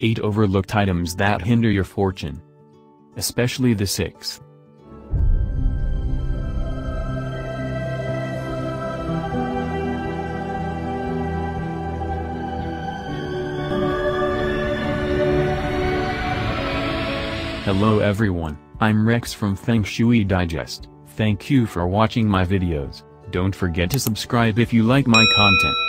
8 overlooked items that hinder your fortune. Especially the 6th. Hello everyone, I'm Rex from Feng Shui Digest, thank you for watching my videos, don't forget to subscribe if you like my content.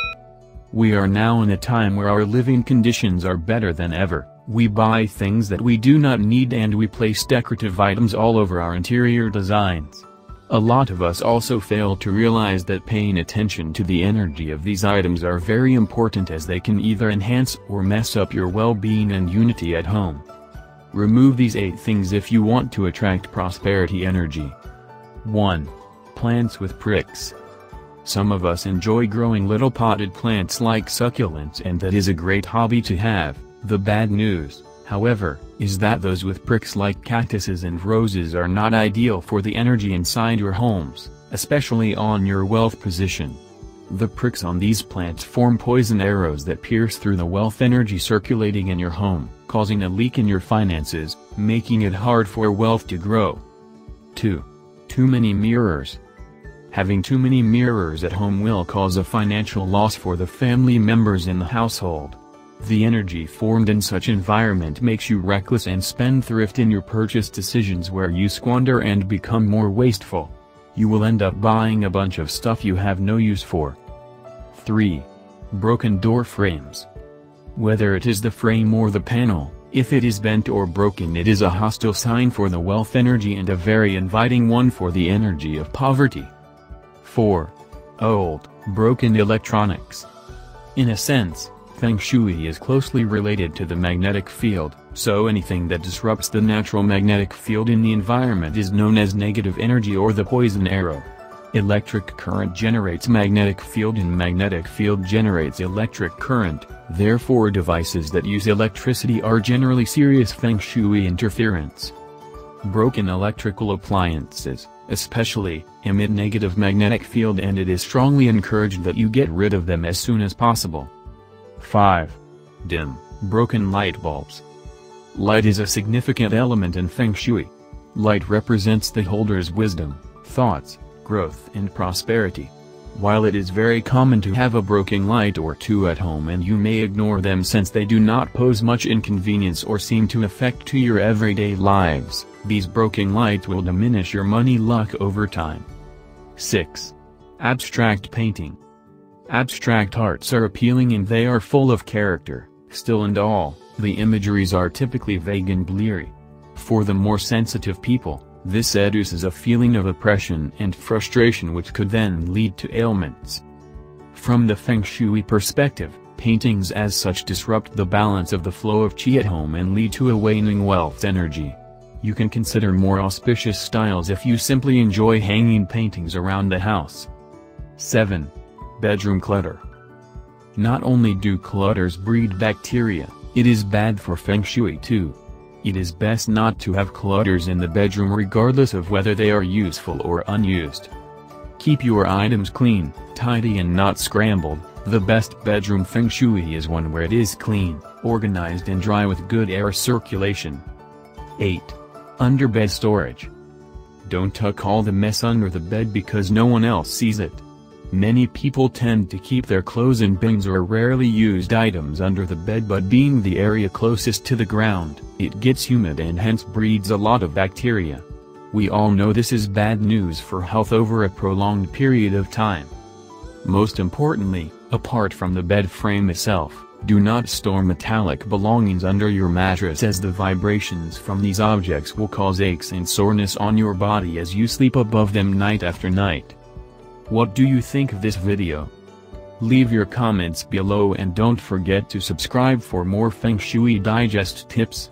We are now in a time where our living conditions are better than ever, we buy things that we do not need and we place decorative items all over our interior designs. A lot of us also fail to realize that paying attention to the energy of these items are very important as they can either enhance or mess up your well-being and unity at home. Remove these 8 things if you want to attract prosperity energy. 1. Plants with pricks. Some of us enjoy growing little potted plants like succulents and that is a great hobby to have. The bad news, however, is that those with pricks like cactuses and roses are not ideal for the energy inside your homes, especially on your wealth position. The pricks on these plants form poison arrows that pierce through the wealth energy circulating in your home causing a leak in your finances, making it hard for wealth to grow. 2. Too many mirrors. Having too many mirrors at home will cause a financial loss for the family members in the household. The energy formed in such environment makes you reckless and spendthrift in your purchase decisions where you squander and become more wasteful. You will end up buying a bunch of stuff you have no use for. 3. Broken door frames. Whether it is the frame or the panel, if it is bent or broken it is a hostile sign for the wealth energy and a very inviting one for the energy of poverty. 4. Old, broken electronics. In a sense, Feng Shui is closely related to the magnetic field, so anything that disrupts the natural magnetic field in the environment is known as negative energy or the poison arrow. Electric current generates magnetic field and magnetic field generates electric current, therefore devices that use electricity are generally serious feng shui interference. Broken electrical appliances, especially, emit negative magnetic field and it is strongly encouraged that you get rid of them as soon as possible. 5. Dim, broken light bulbs. Light is a significant element in feng shui. Light represents the holder's wisdom, thoughts, growth and prosperity. While it is very common to have a broken light or two at home and you may ignore them since they do not pose much inconvenience or seem to affect to your everyday lives, these broken lights will diminish your money luck over time. 6. Abstract painting. Abstract arts are appealing and they are full of character, still and all, the imageries are typically vague and bleary. For the more sensitive people, this educes a feeling of oppression and frustration which could then lead to ailments. From the feng shui perspective, paintings as such disrupt the balance of the flow of qi at home and lead to a waning wealth energy. You can consider more auspicious styles if you simply enjoy hanging paintings around the house. 7. Bedroom clutter. Not only do clutters breed bacteria, it is bad for feng shui too. It is best not to have clutters in the bedroom regardless of whether they are useful or unused. Keep your items clean, tidy and not scrambled, the best bedroom feng shui is one where it is clean, organized and dry with good air circulation. 8. Underbed storage. Don't tuck all the mess under the bed because no one else sees it. Many people tend to keep their clothes in bins or rarely used items under the bed but being the area closest to the ground, it gets humid and hence breeds a lot of bacteria. We all know this is bad news for health over a prolonged period of time. Most importantly, apart from the bed frame itself, do not store metallic belongings under your mattress as the vibrations from these objects will cause aches and soreness on your body as you sleep above them night after night. What do you think of this video? Leave your comments below and don't forget to subscribe for more Feng Shui Digest tips.